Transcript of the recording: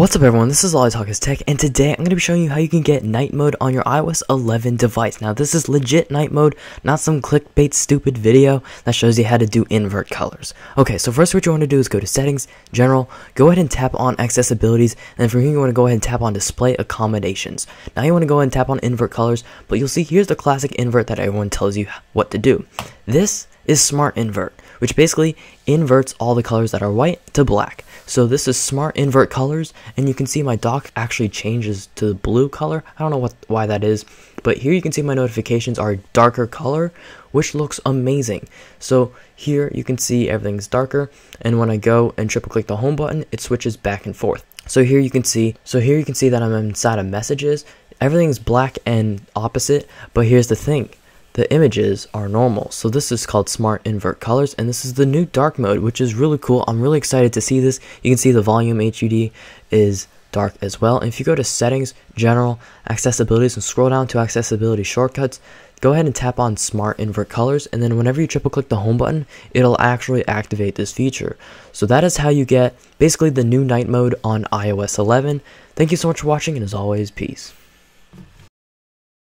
What's up everyone, this is All I Talk is Tech, and today I'm going to be showing you how you can get night mode on your iOS 11 device. Now this is legit night mode, not some clickbait stupid video that shows you how to do invert colors. Okay, so first what you want to do is go to settings, general, go ahead and tap on accessibilities, and from here you want to go ahead and tap on display accommodations. Now you want to go ahead and tap on invert colors, but you'll see here's the classic invert that everyone tells you what to do. This is smart invert, which basically inverts all the colors that are white to black. So this is smart invert colors, and you can see my dock actually changes to the blue color. I don't know what why that is, but here you can see my notifications are darker color, which looks amazing. So here you can see everything's darker, and when I go and triple click the home button, it switches back and forth. So here you can see, so here you can see that I'm inside of messages. Everything's black and opposite, but here's the thing the images are normal. So this is called Smart Invert Colors, and this is the new dark mode, which is really cool. I'm really excited to see this. You can see the volume HUD is dark as well. And if you go to settings, general, accessibilities, and scroll down to accessibility shortcuts, go ahead and tap on smart invert colors and then whenever you triple click the home button it'll actually activate this feature so that is how you get basically the new night mode on ios 11 thank you so much for watching and as always peace